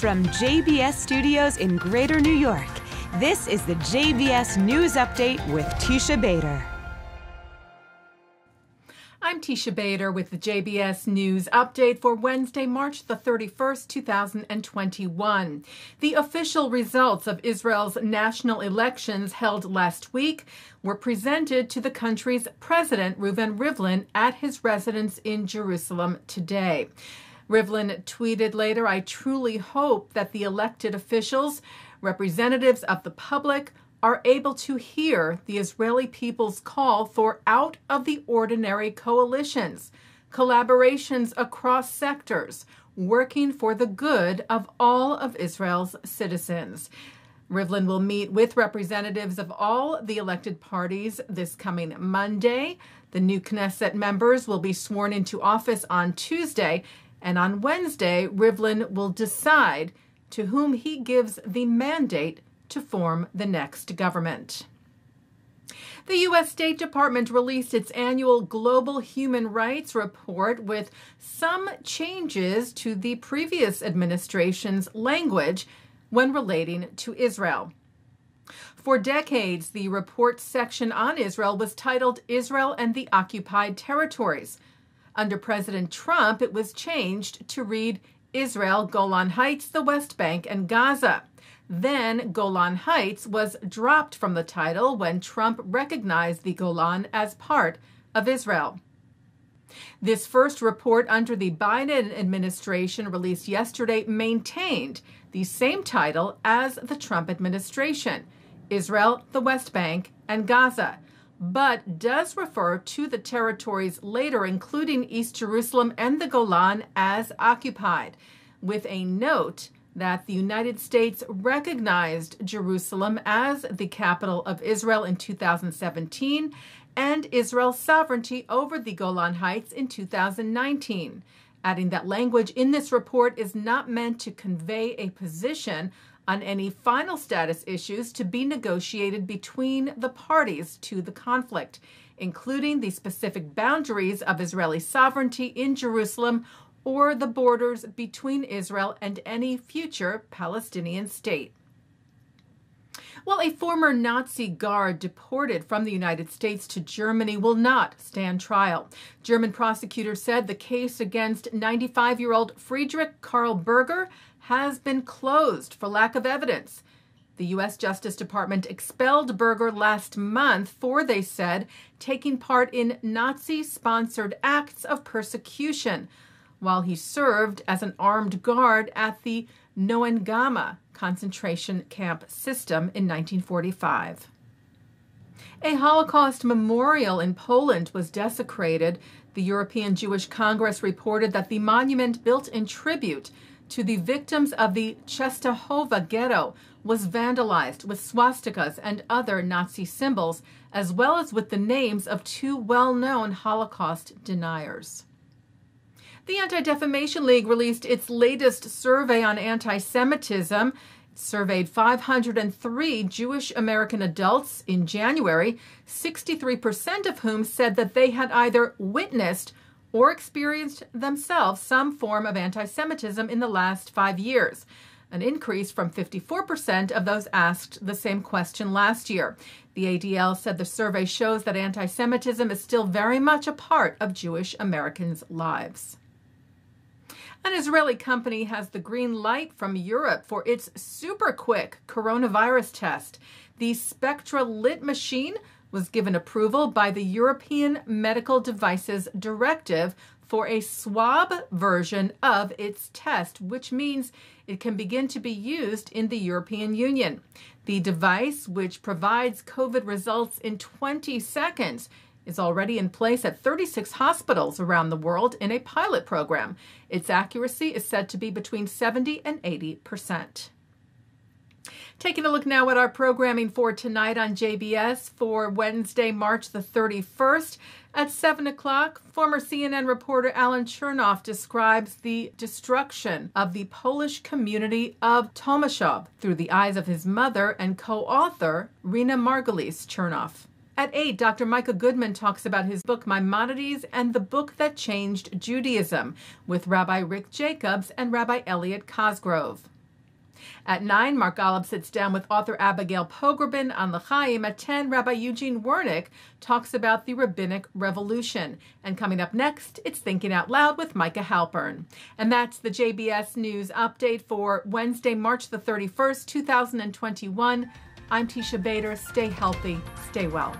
From JBS Studios in Greater New York, this is the JBS News Update with Teisha Bader. I'm Teisha Bader with the JBS News Update for Wednesday, March the 31st, 2021. The official results of Israel's national elections held last week were presented to the country's president, Reuven Rivlin, at his residence in Jerusalem today. Rivlin tweeted later, I truly hope that the elected officials, representatives of the public, are able to hear the Israeli people's call for out of the ordinary coalitions, collaborations across sectors, working for the good of all of Israel's citizens. Rivlin will meet with representatives of all the elected parties this coming Monday. The new Knesset members will be sworn into office on Tuesday, and on Wednesday, Rivlin will decide to whom he gives the mandate to form the next government. The U.S. State Department released its annual Global Human Rights Report with some changes to the previous administration's language when relating to Israel. For decades, the report section on Israel was titled Israel and the Occupied Territories. Under President Trump, it was changed to read Israel, Golan Heights, the West Bank, and Gaza. Then Golan Heights was dropped from the title when Trump recognized the Golan as part of Israel. This first report under the Biden administration released yesterday maintained the same title as the Trump administration Israel, the West Bank, and Gaza but does refer to the territories later, including East Jerusalem and the Golan, as occupied, with a note that the United States recognized Jerusalem as the capital of Israel in 2017 and Israel's sovereignty over the Golan Heights in 2019, adding that language in this report is not meant to convey a position on any final status issues to be negotiated between the parties to the conflict, including the specific boundaries of Israeli sovereignty in Jerusalem or the borders between Israel and any future Palestinian state. Well, a former Nazi guard deported from the United States to Germany will not stand trial. German prosecutors said the case against 95 year old Friedrich Karl Berger has been closed for lack of evidence. The U.S. Justice Department expelled Berger last month for, they said, taking part in Nazi sponsored acts of persecution while he served as an armed guard at the Neuengamme concentration camp system in 1945. A Holocaust memorial in Poland was desecrated. The European Jewish Congress reported that the monument built in tribute to the victims of the Czestochowa ghetto was vandalized with swastikas and other Nazi symbols, as well as with the names of two well known Holocaust deniers. The Anti Defamation League released its latest survey on anti Semitism. It surveyed 503 Jewish American adults in January, 63% of whom said that they had either witnessed or experienced themselves some form of anti Semitism in the last five years, an increase from 54% of those asked the same question last year. The ADL said the survey shows that anti Semitism is still very much a part of Jewish Americans' lives. An Israeli company has the green light from Europe for its super quick coronavirus test. The SpectraLit machine was given approval by the European Medical Devices Directive for a swab version of its test, which means it can begin to be used in the European Union. The device, which provides COVID results in 20 seconds, is already in place at 36 hospitals around the world in a pilot program. Its accuracy is said to be between 70 and 80 percent. Taking a look now at our programming for tonight on JBS for Wednesday, March the 31st. At 7 o'clock, former CNN reporter Alan Chernoff describes the destruction of the Polish community of Tomaszów through the eyes of his mother and co author, Rena Margulies Chernoff. At 8, Dr. Micah Goodman talks about his book Maimonides and the Book That Changed Judaism with Rabbi Rick Jacobs and Rabbi Elliot Cosgrove. At 9, Mark Golub sits down with author Abigail Pogrebin on L'chaim. At 10, Rabbi Eugene Wernick talks about the Rabbinic Revolution. And coming up next, it's Thinking Out Loud with Micah Halpern. And that's the JBS News update for Wednesday, March the 31st, 2021. I'm Teisha Bader. Stay healthy, stay well.